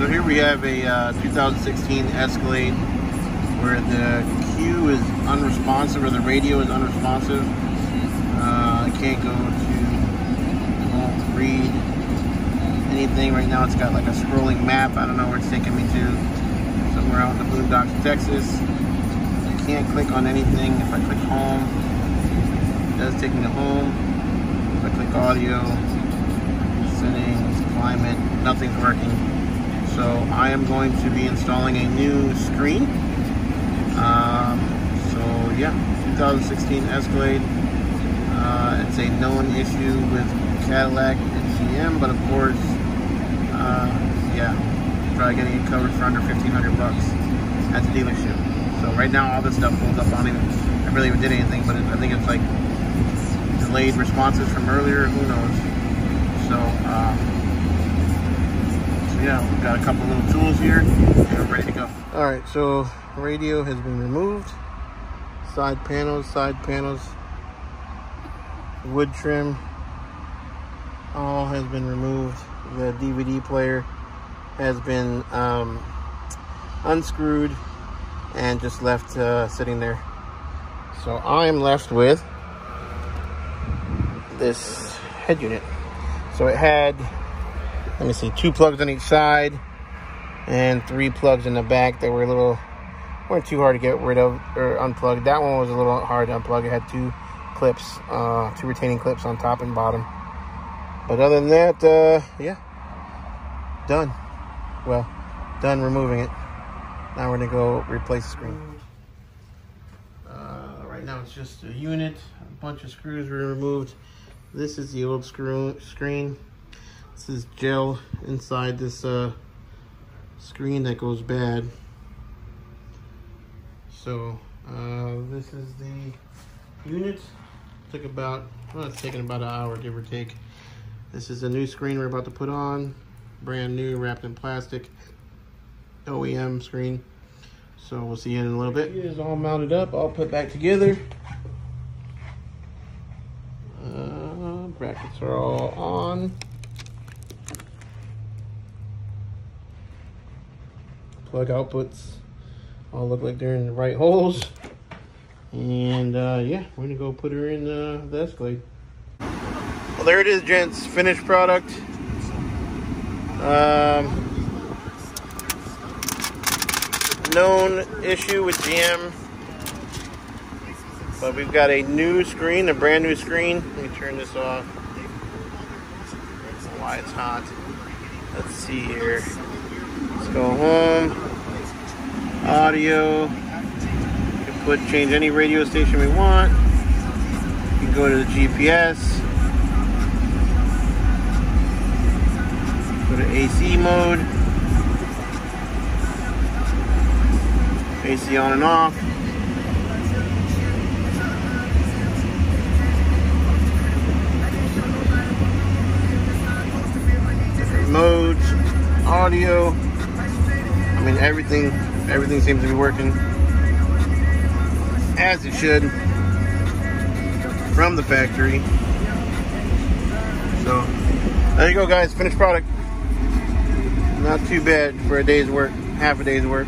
So here we have a uh, 2016 Escalade where the CUE is unresponsive or the radio is unresponsive. Uh, I can't go to, read anything right now. It's got like a scrolling map. I don't know where it's taking me to. Somewhere out in the boondocks of Texas. I can't click on anything. If I click home, it does take me to home. If I click audio, settings, climate, nothing's working. So I am going to be installing a new screen. Um, so yeah, 2016 Escalade. Uh, it's a known issue with Cadillac and GM, but of course, uh, yeah, probably getting it covered for under 1500 bucks at the dealership. So right now, all this stuff holds up. Don't even, I really did anything, but it, I think it's like delayed responses from earlier. Who knows? So, uh, so yeah, we've got a couple little tools here, and we're ready to go. All right, so radio has been removed. Side panels, side panels, wood trim, all has been removed. The DVD player has been um, unscrewed and just left uh, sitting there. So I'm left with this head unit. So it had, let me see, two plugs on each side and three plugs in the back that were a little, weren't too hard to get rid of or unplug. That one was a little hard to unplug. It had two clips, uh, two retaining clips on top and bottom. But other than that, uh, yeah, done. Well, done removing it. Now we're gonna go replace the screen. Uh, right now it's just a unit, a bunch of screws were removed. This is the old screw screen. This is gel inside this uh, screen that goes bad. So uh, this is the unit. Took about, well, it's taken about an hour, give or take. This is a new screen we're about to put on. Brand new, wrapped in plastic. OEM screen. So we'll see you in a little bit. It is all mounted up, all put back together. Uh, brackets are all on. Plug outputs all look like they're in the right holes. And uh, yeah, we're gonna go put her in uh, the Escalade. Well, there it is, gents. Finished product. Um, known issue with GM. But we've got a new screen, a brand new screen. Let me turn this off. Why it's hot. Let's see here. Let's go home. Audio. You can put change any radio station we want. You can go to the GPS. Go to AC mode. AC on and off. Modes, audio. I mean, everything, everything seems to be working as it should from the factory. So, there you go, guys. Finished product. Not too bad for a day's work, half a day's work.